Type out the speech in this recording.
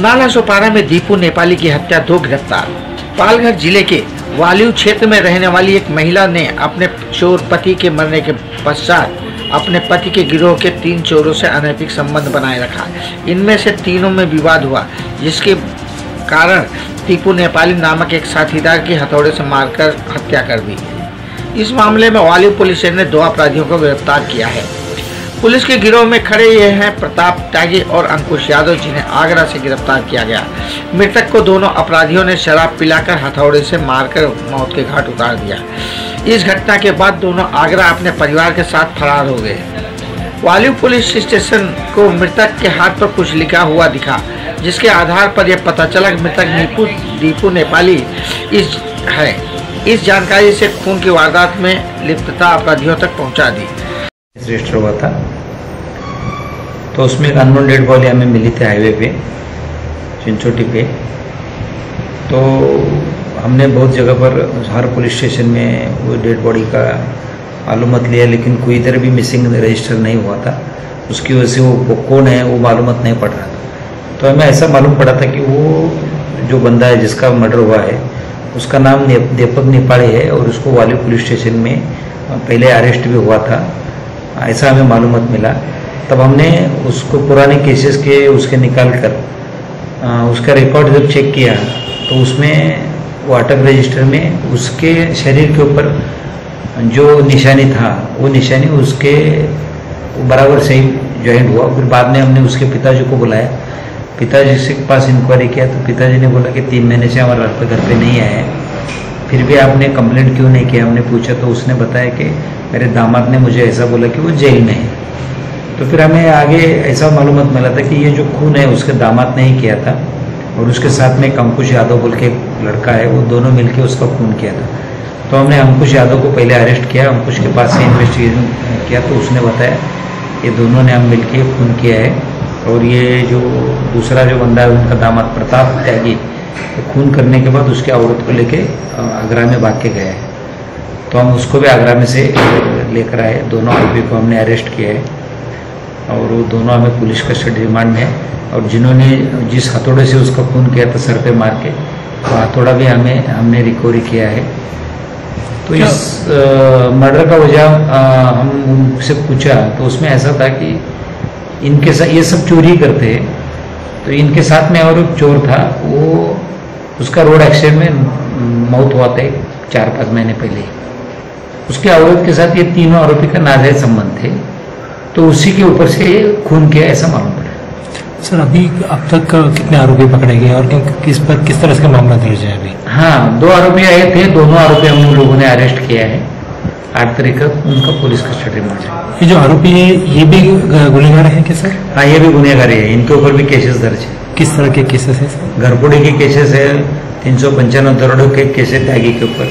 नाला सोपारा में दीपू नेपाली की हत्या, दो गिरफ़्तार। पालघर ज़िले के वालियू क्षेत्र में रहने वाली एक महिला ने अपने चोर पति के मरने के पश्चात अपने पति के गिरोह के तीन चोरों से अनैतिक संबंध बनाए रखा। इनमें से तीनों में विवाद हुआ, जिसके कारण टीपू नेपाली नामक एक साथीदार की हथौड़े से मारकर हत्या कर दी इस मामले में वालियू पुलिस ने दो अपराधियों को गिरफ़्तार किया है। पुलिस के गिरोह में खड़े ये हैं प्रताप त्यागी और अंकुश यादव, जिन्हें आगरा से गिरफ़्तार किया गया। मृतक को दोनों अपराधियों ने शराब पिलाकर हथौड़े से मारकर मौत के घाट उतार दिया। इस घटना के बाद दोनों आगरा अपने परिवार के साथ फरार हो गए। वालियू पुलिस स्टेशन को मृतक के हाथ पर कुछ लिखा हुआ दिखा, जिसके आधार पर यह पता चला कि मृतक नीपू, दीपू नेपाली इस है। इस जानकारी से खून की वारदात में लिप्तता अपराधियों तक पहुँचा दी। रजिस्टर हुआ था तो उसमें एक अननोन डेड बॉडी हमें मिली थी हाईवे पे, चिंचोटी पे। तो हमने बहुत जगह पर हर पुलिस स्टेशन में वो डेड बॉडी का मालूमत लिया, लेकिन कोई इधर भी मिसिंग रजिस्टर नहीं हुआ था। उसकी वजह से वो कौन है, वो मालूमत नहीं पड़ रहा था। तो हमें ऐसा मालूम पड़ा था कि वो जो बंदा है, जिसका मर्डर हुआ है, उसका नाम दीपक नेपाड़ी है, और उसको वाली पुलिस स्टेशन में पहले अरेस्ट भी हुआ था। ऐसा हमें मालूमत मिला। तब हमने उसको पुराने केसेस के उसके निकाल कर उसका रिकॉर्ड जब चेक किया तो उसमें वो अटक रजिस्टर में उसके शरीर के ऊपर जो निशानी था, वो निशानी उसके बराबर से ही ज्वाइंट हुआ। फिर बाद में हमने उसके पिताजी को बुलाया। पिताजी से पास इंक्वायरी किया तो पिताजी ने बोला कि तीन महीने से हमारा लड़का घर पे नहीं आया फिर भी आपने कंप्लेंट क्यों नहीं किया? हमने पूछा तो उसने बताया कि मेरे दामाद ने मुझे ऐसा बोला कि वो जेल में है। तो फिर हमें आगे ऐसा मालूम मिला था कि ये जो खून है, उसके दामाद ने ही किया था और उसके साथ में एक अंकुश यादव बोल के लड़का है, वो दोनों मिलके उसका खून किया था। तो हमने अंकुश यादव को पहले अरेस्ट किया, अंकुश के पास से इन्वेस्टिगेशन किया तो उसने बताया, ये दोनों ने हम मिल के खून किया है और ये जो दूसरा जो बंदा है, उनका दामाद प्रताप त्यागी खून करने के बाद उसके औरत को लेके आगरा में भाग के गया है। तो हम उसको भी आगरा में से लेकर आए। दोनों आरोपी को हमने अरेस्ट किया है। और वो दोनों हमें पुलिस कस्टडी रिमांड में और जिन्होंने जिस हथौड़े से उसका खून किया था सर पे मार के वो हथौड़ा भी हमें हमने रिकवरी किया है। तो इस मर्डर का वजह हम उनसे पूछा तो उसमें ऐसा था कि इनके साथ ये सब चोरी करते हैं। तो इनके साथ में और एक चोर था वो उसका रोड एक्सीडेंट में मौत हुआ था चार पाँच महीने पहले उसके औरत के साथ ये तीनों आरोपी का नाजायज संबंध थे। तो उसी के ऊपर से खून किया ऐसा मालूम पड़ा। सर अभी अब तक कितने आरोपी पकड़े गए और किस पर किस तरह का मामला दर्ज है अभी? हाँ दो आरोपी आए थे दोनों आरोपी हम लोगों ने अरेस्ट किया है। आठ तारीख को उनका पुलिस कस्टडी में ये जो आरोपी है ये भी गुनेगार है क्या सर? हाँ ये भी गुनेगार है। इनके ऊपर भी केसेस दर्ज है। किस तरह के केसेस है सर? घरपुड़ी के केसेस है तीन सौ पंचानवे दरोड़ों के केसेस के ऊपर।